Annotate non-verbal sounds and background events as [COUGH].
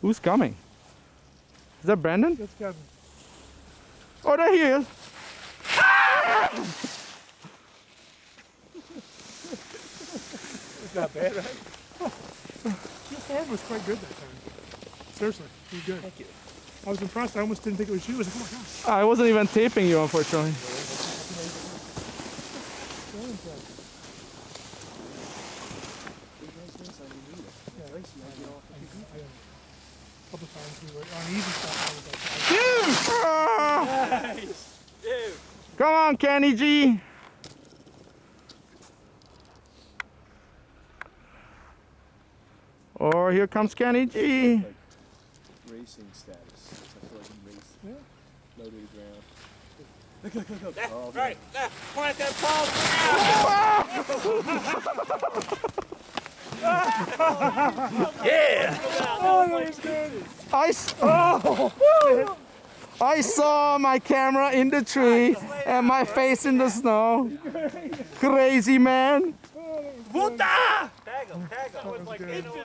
Who's coming? Is that Brandon? That's Kevin. Oh, there he is. It's not bad, right? Your form was quite good that time. Seriously, you were good. Thank you. I was impressed. I almost didn't think it was you. I was like, oh my gosh. I wasn't even taping you, unfortunately. Very impressed. Yeah, I I, um, a couple times we were on easy stuff. I was like, Ah! Come on, Kenny G. Or here comes Kenny G. like racing status. I feel like I'm racing. Yeah. Low to the ground. Look, look, look, look. Oh, Right, left, point that pole. [LAUGHS] [LAUGHS] yeah. oh, that was good. I, s- oh. I saw my camera in the tree and my face in the snow. Crazy man. Puta! Tag him, tag him. That was good.